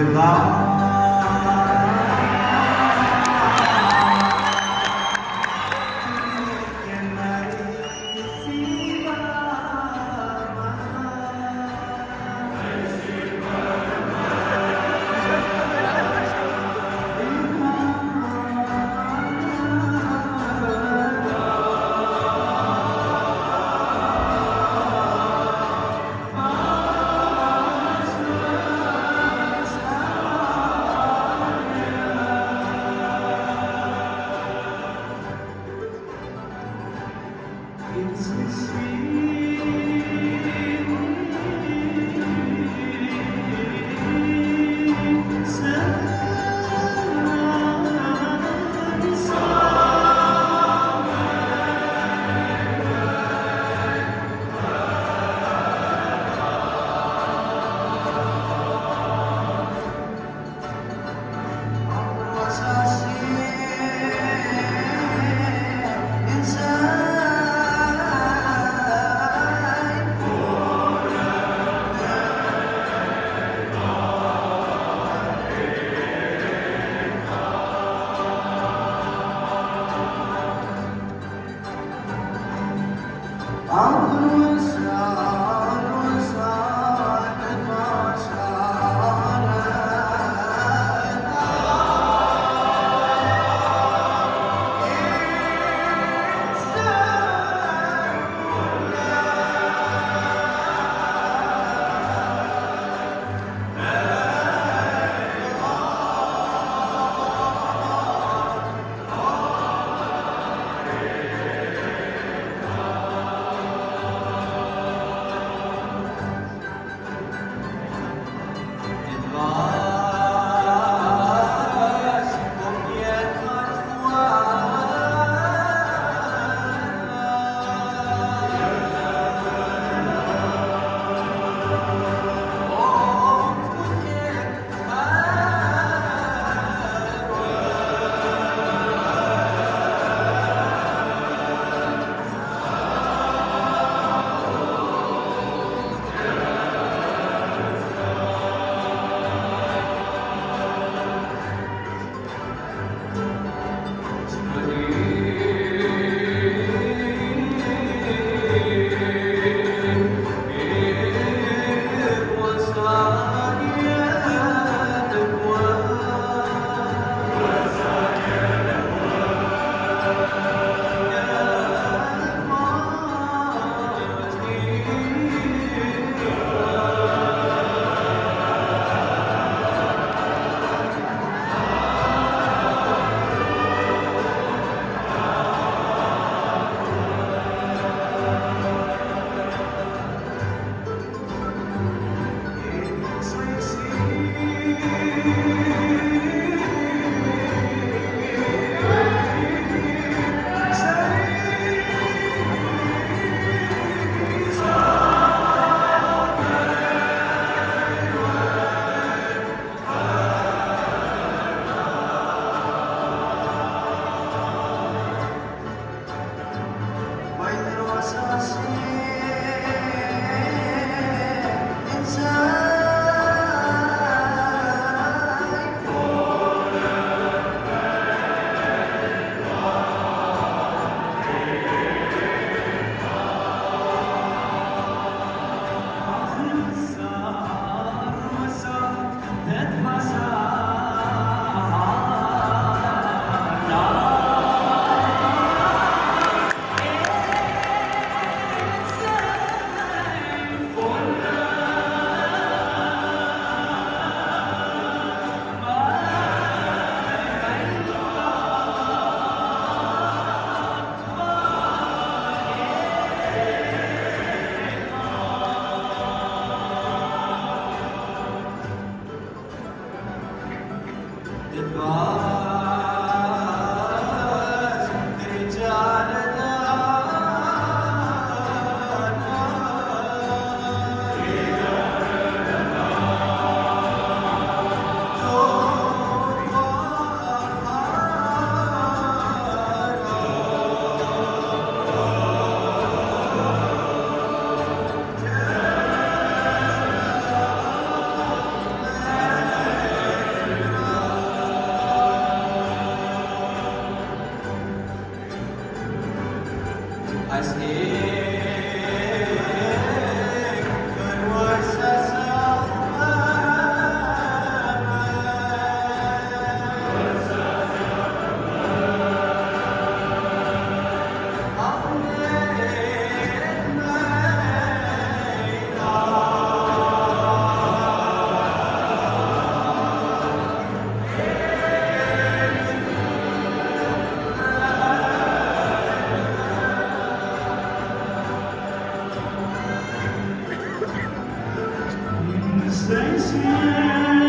Amen. Saints.